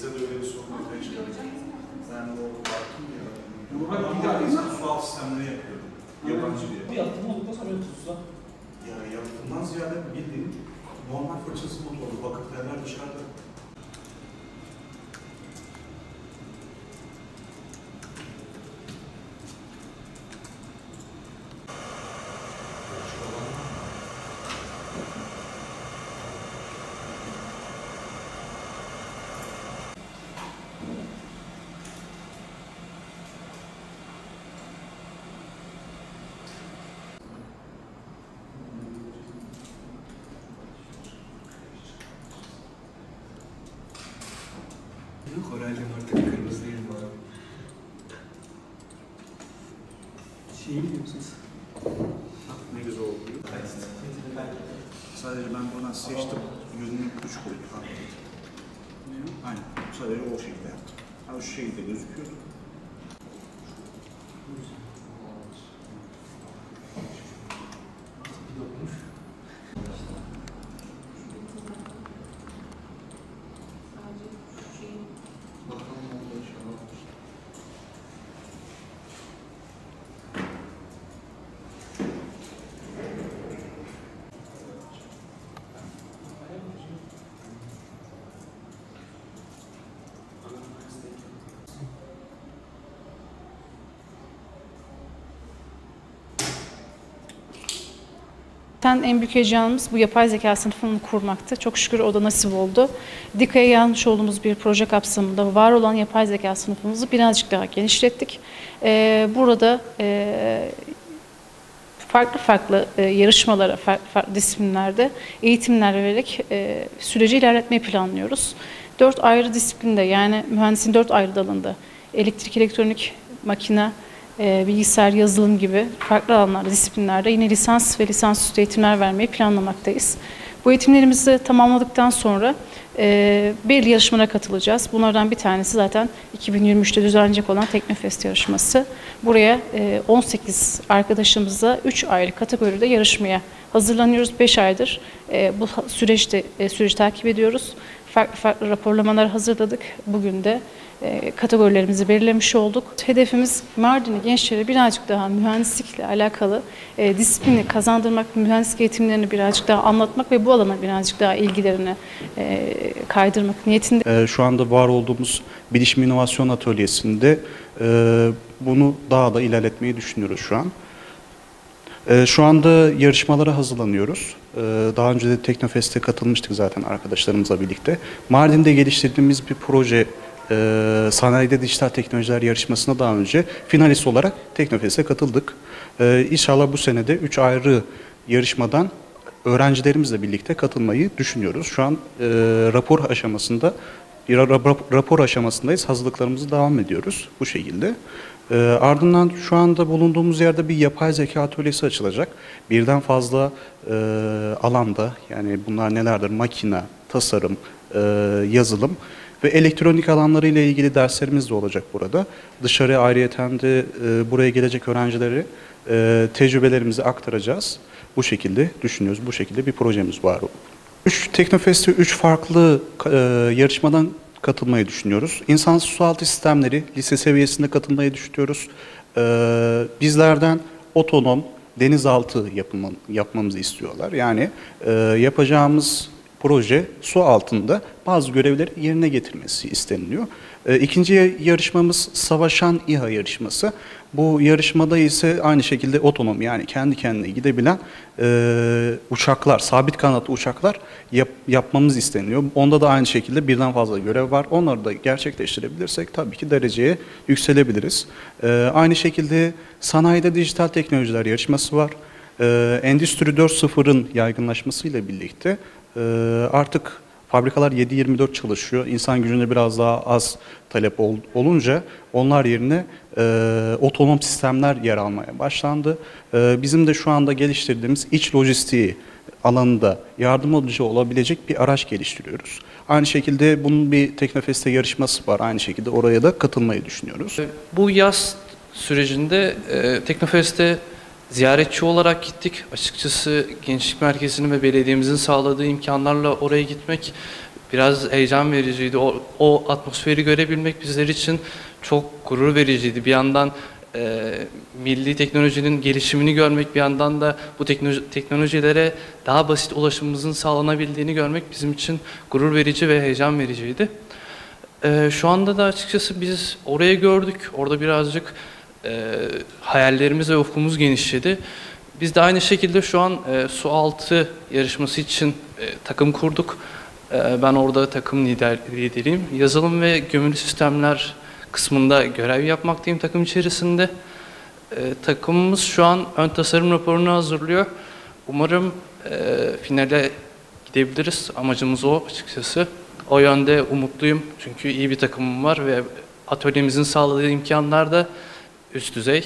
Bizde de öyle bir sorun ortaya çıktı. Ben de orada baktım ya. Ben bir daha insan su alt sistemleri yapıyorum. Yabancı bir. Bir yaptım olduktan sonra tutsa. Ya yaptığımdan ziyade bildiğin normal fırçası motoru. Bakıp yerler dışarıda. Yok Koraycığım artık kırmızı değil bu abi. Şeyi biliyorsunuz. Ne güzel oldu. Sadece ben buradan seçtim. Yüzünü üç ettim. Aynen. Sadece o şekilde yaptım. Ha şu şekilde gözüküyor. Bir dokmuş. Bakalım ne oldu inşallah. Zaten en büyük heyecanımız bu yapay zeka sınıfını kurmaktı. Çok şükür o da nasip oldu. DİKA'ya yanlış olduğumuz bir proje kapsamında var olan yapay zeka sınıfımızı birazcık daha genişlettik. Ee, burada e, farklı farklı e, yarışmalara, farklı, farklı disiplinlerde eğitimler vererek e, süreci ilerletmeyi planlıyoruz. Dört ayrı disiplinde yani mühendisin dört ayrı dalında elektrik, elektronik, makine, e, bilgisayar, yazılım gibi farklı alanlarda, disiplinlerde yine lisans ve lisansüstü eğitimler vermeyi planlamaktayız. Bu eğitimlerimizi tamamladıktan sonra e, belirli yarışmalara katılacağız. Bunlardan bir tanesi zaten 2023'te düzenlenecek olan Teknofest yarışması. Buraya e, 18 arkadaşımızla 3 ayrı kategoride yarışmaya hazırlanıyoruz. 5 aydır e, bu süreçte e, süreci takip ediyoruz. Farklı farklı raporlamalar hazırladık. Bugün de kategorilerimizi belirlemiş olduk. Hedefimiz Mardin'i gençlere birazcık daha mühendislikle alakalı e, disiplini kazandırmak, mühendislik eğitimlerini birazcık daha anlatmak ve bu alana birazcık daha ilgilerini e, kaydırmak niyetinde. Ee, Şu anda var olduğumuz bilişim inovasyon atölyesinde e, bunu daha da ilerletmeyi düşünüyoruz şu an. E, Şu anda yarışmalara hazırlanıyoruz. E, Daha önce de Teknofest'e katılmıştık zaten arkadaşlarımızla birlikte. Mardin'de geliştirdiğimiz bir proje e, sanayide dijital teknolojiler yarışmasına daha önce finalist olarak Teknofest'e katıldık. E, İnşallah bu sene de 3 ayrı yarışmadan öğrencilerimizle birlikte katılmayı düşünüyoruz. Şu an e, rapor aşamasında rapor aşamasındayız. Hazırlıklarımızı devam ediyoruz bu şekilde. E, ardından şu anda bulunduğumuz yerde bir yapay zeka atölyesi açılacak. Birden fazla e, alanda yani bunlar nelerdir? Makine, tasarım, e, yazılım ve elektronik alanları ile ilgili derslerimiz de olacak burada. Dışarı ayrıyeten de e, buraya gelecek öğrencileri e, tecrübelerimizi aktaracağız. Bu şekilde düşünüyoruz. Bu şekilde bir projemiz var. Üç Teknofest'e üç farklı e, yarışmadan katılmayı düşünüyoruz. İnsansız sualtı sistemleri lise seviyesinde katılmayı düşünüyoruz. E, bizlerden otonom denizaltı yapımı, yapmamızı istiyorlar. Yani e, yapacağımız proje su altında bazı görevleri yerine getirmesi isteniliyor. E, İkinci yarışmamız Savaşan İHA yarışması. Bu yarışmada ise aynı şekilde otonom yani kendi kendine gidebilen e, uçaklar, sabit kanatlı uçaklar yap, yapmamız isteniyor. Onda da aynı şekilde birden fazla görev var. Onları da gerçekleştirebilirsek tabii ki dereceye yükselebiliriz. E, aynı şekilde sanayide dijital teknolojiler yarışması var. E, Endüstri 4.0'ın yaygınlaşmasıyla birlikte artık fabrikalar 7-24 çalışıyor. İnsan gücüne biraz daha az talep ol- olunca onlar yerine e, otonom sistemler yer almaya başlandı. E, bizim de şu anda geliştirdiğimiz iç lojistiği alanında yardımcı olabilecek bir araç geliştiriyoruz. Aynı şekilde bunun bir Teknofest'te yarışması var. Aynı şekilde oraya da katılmayı düşünüyoruz. Bu yaz sürecinde e, Teknofest'e ziyaretçi olarak gittik. Açıkçası Gençlik Merkezi'nin ve belediyemizin sağladığı imkanlarla oraya gitmek biraz heyecan vericiydi. O, o atmosferi görebilmek bizler için çok gurur vericiydi. Bir yandan e, milli teknolojinin gelişimini görmek, bir yandan da bu teknoloji, teknolojilere daha basit ulaşımımızın sağlanabildiğini görmek bizim için gurur verici ve heyecan vericiydi. E, şu anda da açıkçası biz oraya gördük. Orada birazcık e, hayallerimiz ve ufkumuz genişledi. Biz de aynı şekilde şu an e, su altı yarışması için e, takım kurduk. E, ben orada takım lider, lideriyim. Yazılım ve gömülü sistemler kısmında görev yapmaktayım takım içerisinde. E, takımımız şu an ön tasarım raporunu hazırlıyor. Umarım e, finale gidebiliriz. Amacımız o açıkçası. O yönde umutluyum çünkü iyi bir takımım var ve atölyemizin sağladığı imkanlar da üst düzey.